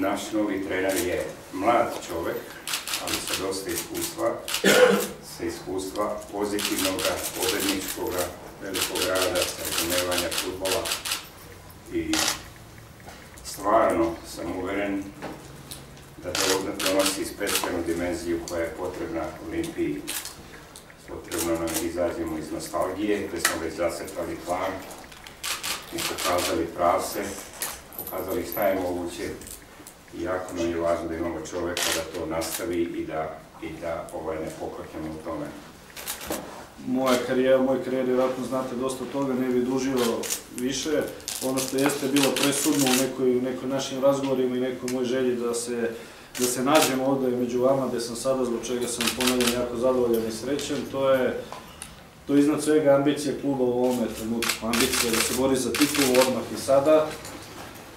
naš novi trener je mlad čovjek, ali sa dosta iskustva, sa iskustva pozitivnog, pobedničkog, velikog rada, sa razumevanja futbola i stvarno sam uveren da to donosi specijalnu dimenziju koja je potrebna Olimpiji. Potrebno nam je izađemo iz nostalgije, gdje smo već zacrtali plan i pokazali pravce, pokazali šta je moguće i jako nam je važno da imamo čovjeka da to nastavi i da, i da ovaj, ne pokleknemo u tome. Moja karijera, moj karijer, vjerojatno znate dosta toga, ne bi dužio više. Ono što jeste bilo presudno u nekoj, nekoj našim razgovorima i nekoj moj želji da se da se nađemo ovde među vama, gde sam sada, zbog čega sam ponavljam jako zadovoljan i srećan, to je to je iznad svega ambicija kluba u ovome trenutku. Ambicija da se bori za titulu odmah i sada,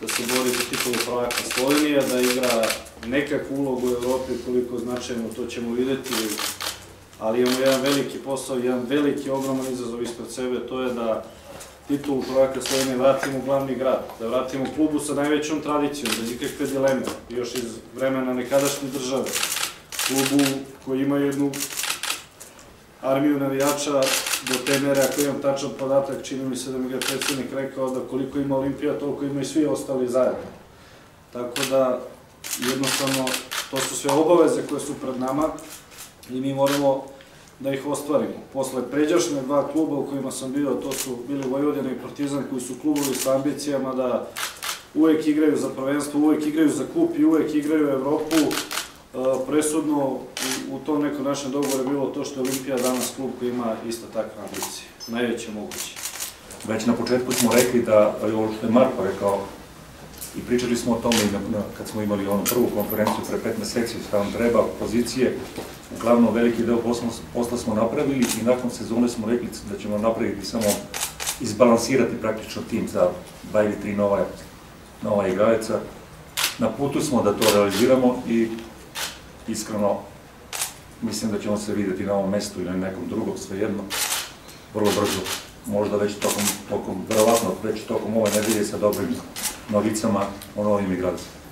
da se bori za titulu prvaka Slovenija, da igra nekakvu ulogu u Evropi, koliko značajno, to ćemo videti, ali imamo jedan veliki posao, jedan veliki, ogroman izazov ispred sebe, to je da titulu prvaka Slovenije vratimo u glavni grad, da vratimo klubu sa najvećom tradicijom, bez ikakve dileme, još iz vremena nekadašnje države, klubu koji ima jednu armiju navijača do te mere, ako imam tačan podatak, čini mi se da mi ga predsjednik rekao da koliko ima Olimpija, toliko ima i svi ostali zajedno. Tako da, jednostavno, to su sve obaveze koje su pred nama i mi moramo da ih ostvarimo. Posle pređašnje dva kluba u kojima sam bio, to su bili Vojvodina i Partizan, koji su klubovi sa ambicijama da uvek igraju za prvenstvo, uvek igraju za kup i uvek igraju Evropu, presudno u, tom nekom našem dogovoru je bilo to što je Olimpija danas klub koji ima isto takve ambicije, najveće moguće. Već na početku smo rekli da, ovo što je Marko rekao, i pričali smo o tome kad smo imali onu prvu konferenciju pre pet meseci, šta vam treba, pozicije, uglavnom veliki deo posla, smo napravili i nakon sezone smo rekli da ćemo napraviti samo izbalansirati praktično tim za dva ili tri nova, igravica. Na putu smo da to realiziramo i iskreno mislim da ćemo se videti na ovom mestu ili na nekom drugom, svejedno, vrlo brzo, možda već tokom, tokom, verovatno već tokom ove nedelje sa dobrim novicama o novim igracima.